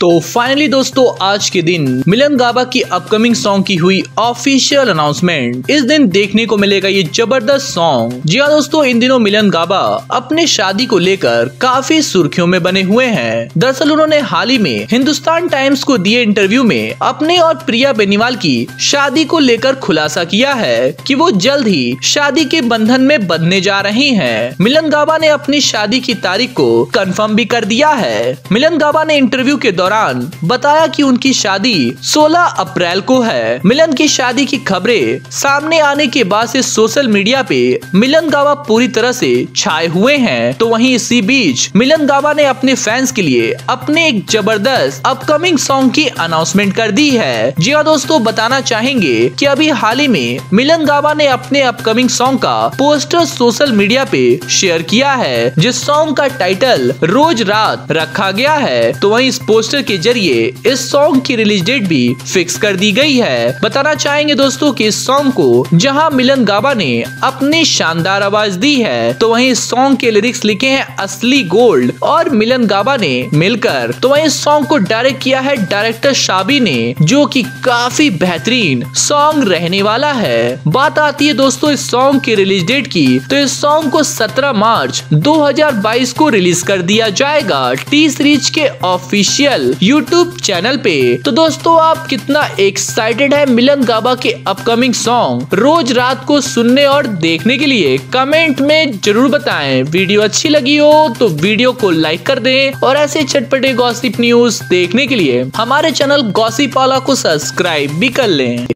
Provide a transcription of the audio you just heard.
तो फाइनली दोस्तों, आज के दिन मिलन गाबा की अपकमिंग सॉन्ग की हुई ऑफिशियल अनाउंसमेंट इस दिन देखने को मिलेगा ये ज़बरदस्त सॉन्ग जी हाँ दोस्तों, इन दिनों मिलन गाबा अपने शादी को लेकर काफ़ी सुर्खियों में बने हुए हैं। दरअसल उन्होंने हाल ही में हिंदुस्तान टाइम्स को दिए इंटरव्यू में अपने और प्रिया बेनीवाल की शादी को लेकर खुलासा किया है कि वो जल्द ही शादी के बंधन में बंधने जा रही हैं। मिलन गाबा ने अपनी शादी की तारीख को कंफर्म भी कर दिया है। मिलन गाबा ने इंटरव्यू के दौरान दौरान बताया कि उनकी शादी 16 अप्रैल को है। मिलन की शादी की खबरें सामने आने के बाद से सोशल मीडिया पे मिलन गावा पूरी तरह से छाए हुए हैं। तो वहीं इसी बीच मिलन गावा ने अपने फैंस के लिए अपने एक ज़बरदस्त अपकमिंग सॉन्ग की अनाउंसमेंट कर दी है। जी हाँ दोस्तों, बताना चाहेंगे कि अभी हाल ही में मिलन गावा ने अपने अपकमिंग सॉन्ग का पोस्टर सोशल मीडिया पे शेयर किया है। जिस सॉन्ग का टाइटल रोज रात रखा गया है तो वहीं इस पोस्टर पोस्टर के ज़रिए इस सॉन्ग की रिलीज़ डेट भी फिक्स कर दी गई है। बताना चाहेंगे दोस्तों कि इस सॉन्ग को जहाँ मिलन गाबा ने अपनी शानदार आवाज़ दी है तो वहीं सॉन्ग के लिरिक्स लिखे हैं असली गोल्ड और मिलन गाबा ने मिलकर तो वहीं सॉन्ग को डायरेक्ट किया है डायरेक्टर शाबी ने, जो कि काफ़ी बेहतरीन सॉन्ग रहने वाला है। बात आती है दोस्तों इस सॉन्ग की रिलीज़ डेट की तो इस सॉन्ग को 17 मार्च 2022 को रिलीज़ कर दिया जाएगा। टी सीरीज़ के ऑफिशियल यूट्यूब चैनल पे। तो दोस्तों, आप कितना एक्साइटेड है मिलन गाबा के अपकमिंग सॉन्ग रोज रात को सुनने और देखने के लिए कमेंट में ज़रूर बताएँ। वीडियो अच्छी लगी हो तो वीडियो को लाइक कर दें और ऐसे चटपटे गॉसिप न्यूज़ देखने के लिए हमारे चैनल गॉसिप वाला को सब्सक्राइब भी कर लें।